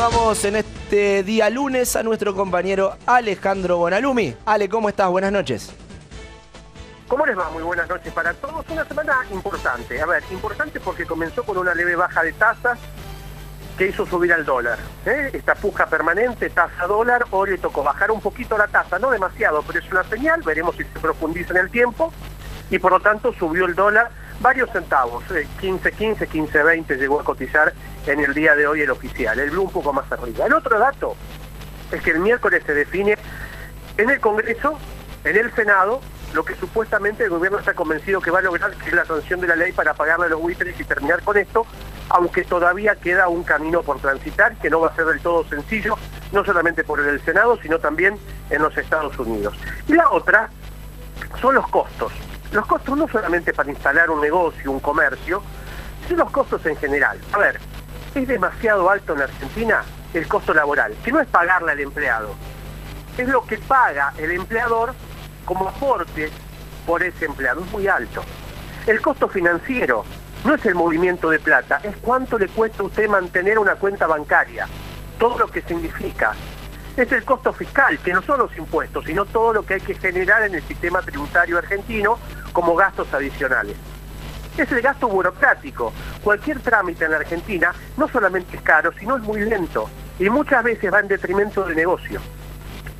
Saludamos en este día lunes a nuestro compañero Alejandro Bonalumi. Ale, ¿cómo estás? Buenas noches. ¿Cómo les va? Muy buenas noches para todos. Una semana importante. A ver, importante porque comenzó con una leve baja de tasas que hizo subir al dólar. ¿eh? Esta puja permanente, tasa dólar, hoy le tocó bajar un poquito la tasa, no demasiado, pero es una señal, veremos si se profundiza en el tiempo, y por lo tanto subió el dólar varios centavos, 15, 15, 15, 20 llegó a cotizar en el día de hoy el oficial, el blue un poco más arriba. El otro dato es que el miércoles se define en el Congreso, en el Senado, lo que supuestamente el gobierno está convencido que va a lograr, que es la sanción de la ley para pagarle a los buitres y terminar con esto, aunque todavía queda un camino por transitar que no va a ser del todo sencillo, no solamente por el Senado, sino también en los Estados Unidos. Y la otra son los costos. Los costos no solamente para instalar un negocio, un comercio, sino los costos en general. A ver, es demasiado alto en Argentina el costo laboral, que no es pagarle al empleado, es lo que paga el empleador como aporte por ese empleado, es muy alto. El costo financiero no es el movimiento de plata, es cuánto le cuesta a usted mantener una cuenta bancaria, todo lo que significa. Es el costo fiscal, que no son los impuestos, sino todo lo que hay que generar en el sistema tributario argentino como gastos adicionales. Es el gasto burocrático. Cualquier trámite en la Argentina no solamente es caro, sino es muy lento y muchas veces va en detrimento del negocio.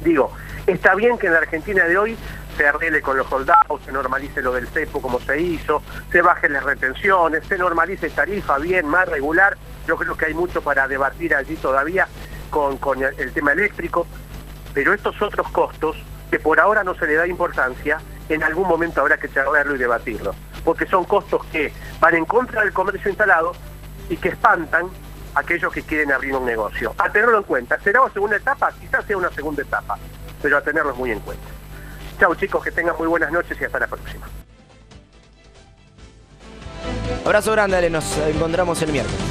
Digo, está bien que en la Argentina de hoy se arregle con los soldados, se normalice lo del CEPO como se hizo, se bajen las retenciones, se normalice tarifa bien, más regular. Yo creo que hay mucho para debatir allí todavía con, con el tema eléctrico, pero estos otros costos, que por ahora no se le da importancia, en algún momento habrá que charlarlo y debatirlo, porque son costos que van en contra del comercio instalado y que espantan a aquellos que quieren abrir un negocio. A tenerlo en cuenta. ¿Será una segunda etapa? Quizás sea una segunda etapa, pero a tenerlos muy en cuenta. Chao chicos, que tengan muy buenas noches y hasta la próxima. Abrazo grande, Ale, nos encontramos el miércoles.